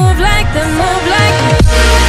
move like them, move like them.